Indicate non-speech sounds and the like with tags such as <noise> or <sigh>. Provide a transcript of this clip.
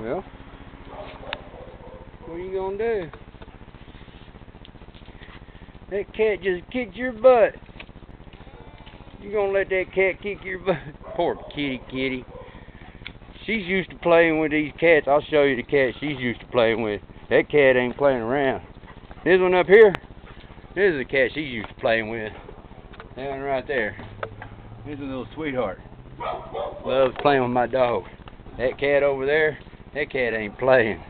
Well, what are you gonna do? That cat just kicked your butt. You gonna let that cat kick your butt? <laughs> Poor kitty, kitty. She's used to playing with these cats. I'll show you the cat she's used to playing with. That cat ain't playing around. This one up here, this is a cat she's used to playing with. That one right there. This is a little sweetheart. Loves playing with my dog. That cat over there, that cat ain't playing.